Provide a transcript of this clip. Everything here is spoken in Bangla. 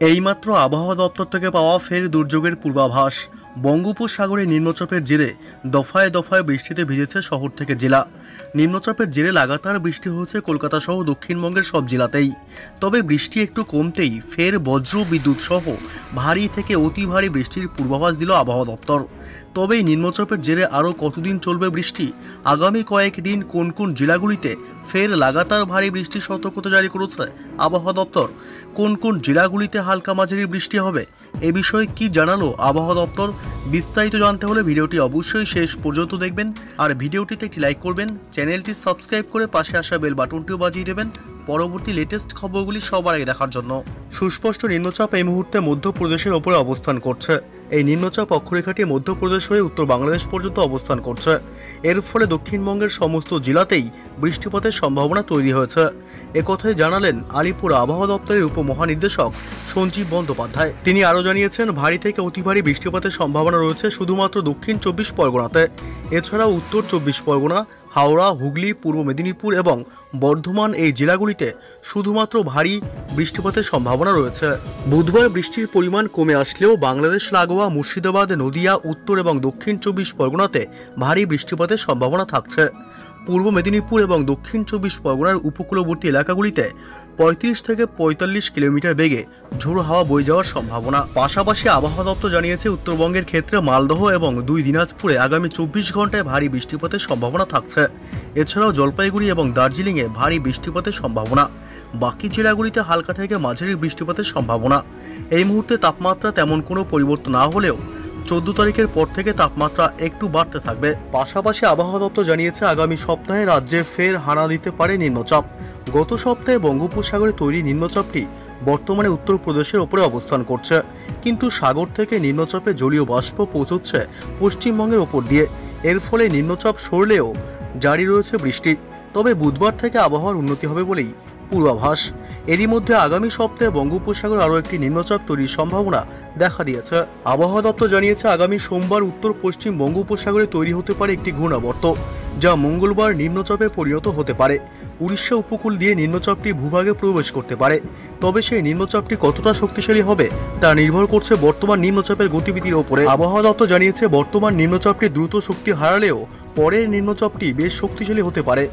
এইমাত্র আবহাওয়া দপ্তর থেকে পাওয়া ফের দুর্যোগের পূর্বাভাস। বঙ্গোপসাগরে নিম্নচাপের জেরে দফায় দফায় বৃষ্টিতে ভিজেছে শহর থেকে জেলা। নিম্নচাপের জেরে লাগাতার বৃষ্টি হচ্ছে কলকাতা সহ দক্ষিণবঙ্গের সব জেলাতেই। তবে বৃষ্টি একটু কমতেই ফের বজ্র বিদ্যুৎ সহ ভারী থেকে অতি ভারী বৃষ্টির পূর্বাভাস দিল আবহাওয়া দপ্তর। তবে নিম্নচাপের জেরে আরও কতদিন চলবে বৃষ্টি? আগামী কয়েক দিন কোন কোন জেলাগুলিতে ফের লাগাতার ভারী বৃষ্টির সতর্কতা জারি করেছে আবহাওয়া দপ্তর। কোন কোন জেলাগুলিতে হালকা মাঝারি বৃষ্টি হবে? এ বিষয়ে কি জানালো আবহাওয়া দপ্তর? বিস্তারিত জানতে হলে ভিডিওটি অবশ্যই শেষ পর্যন্ত দেখবেন। আর ভিডিওটিতে একটি লাইক করবেন। চ্যানেলটি সাবস্ক্রাইব করে পাশে আসা বেল বাটনটিও বাজিয়ে দেবেন। পরবর্তী লেটেস্ট খবরগুলি সবার আগে দেখার জন্য। সুস্পষ্ট নিম্নচাপ এই মুহূর্তে মধ্যপ্রদেশের ওপরে অবস্থান করছে। এই নিম্নচাপ অক্ষরেখাটি মধ্যপ্রদেশ হয়ে উত্তর বাংলাদেশ পর্যন্ত অবস্থান করছে। এর ফলে দক্ষিণবঙ্গের সমস্ত জেলাতেই বৃষ্টিপাতের সম্ভাবনা তৈরি হয়েছে। একথাই জানালেন আলিপুর আবহাওয়া দপ্তরের উপমহানির্দেশক সঞ্জীব বন্দ্যোপাধ্যায়। তিনি আরও জানিয়েছেন, ভারী থেকে অতি ভারী বৃষ্টিপাতের সম্ভাবনা রয়েছে শুধুমাত্র দক্ষিণ চব্বিশ পরগনাতে। এছাড়াও উত্তর চব্বিশ পরগনা হাওড়া, হুগলি, পূর্ব মেদিনীপুর এবং বর্ধমান এই জেলাগুলিতে শুধুমাত্র ভারী বৃষ্টিপাতের সম্ভাবনা রয়েছে। বুধবার বৃষ্টির পরিমাণ কমে আসলেও বাংলাদেশ, লাগোয়া, মুর্শিদাবাদ, নদিয়া, উত্তর এবং দক্ষিণ চব্বিশ পরগনাতে ভারী বৃষ্টিপাতের সম্ভাবনা থাকছে। পূর্ব মেদিনীপুর এবং দক্ষিণ চব্বিশ পরগনার উপকূলবর্তী এলাকাগুলিতে পঁয়ত্রিশ থেকে পঁয়তাল্লিশ কিলোমিটার বেগে ঝোড়ো হাওয়া বয়ে যাওয়ার সম্ভাবনা। পাশাপাশি আবহাওয়া দপ্তর জানিয়েছে, উত্তরবঙ্গের ক্ষেত্রে মালদহ এবং দুই দিনাজপুরে আগামী চব্বিশ ঘন্টায় ভারী বৃষ্টিপাতের সম্ভাবনা থাকছে। এছাড়াও জলপাইগুড়ি এবং দার্জিলিংয়ে ভারী বৃষ্টিপাতের সম্ভাবনা। বাকি জেলাগুলিতে হালকা থেকে মাঝারি বৃষ্টিপাতের সম্ভাবনা। এই মুহূর্তে তাপমাত্রা তেমন কোনো পরিবর্তন না হলেও চোদ্দ তারিখের পর থেকে তাপমাত্রা একটু বাড়তে থাকবে। পাশাপাশি আবহাওয়া দপ্তর জানিয়েছে, আগামী সপ্তাহে রাজ্যে ফের হানা দিতে পারে নিম্নচাপ। গত সপ্তাহে বঙ্গোপসাগরে তৈরি নিম্নচাপটি বর্তমানে উত্তরপ্রদেশের ওপরে অবস্থান করছে। কিন্তু সাগর থেকে নিম্নচাপে জলীয় বাষ্প পৌঁছচ্ছে পশ্চিমবঙ্গের ওপর দিয়ে। এর ফলে নিম্নচাপ সরলেও জারি রয়েছে বৃষ্টি। তবে বুধবার থেকে আবহাওয়ার উন্নতি হবে বলেই পূর্বাভাস। এরই মধ্যে আগামী সপ্তাহে বঙ্গোপসাগর আরও একটি নিম্নচাপ তৈরির সম্ভাবনা দেখা দিয়েছে। আবহাওয়া দপ্তর জানিয়েছে, আগামী সোমবার উত্তর পশ্চিম বঙ্গোপসাগরে তৈরি হতে পারে একটি ঘূর্ণাবর্ত, যা মঙ্গলবার নিম্নচাপে পরিণত হতে পারে। উড়িষ্যা উপকূল দিয়ে নিম্নচাপটি ভূভাগে প্রবেশ করতে পারে। তবে সেই নিম্নচাপটি কতটা শক্তিশালী হবে, তা নির্ভর করছে বর্তমান নিম্নচাপের গতিবিধির ওপরে। আবহাওয়া দপ্তর জানিয়েছে, বর্তমান নিম্নচাপটি দ্রুত শক্তি হারালেও পরের নিম্নচাপটি বেশ শক্তিশালী হতে পারে।